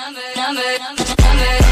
number, number, number, number.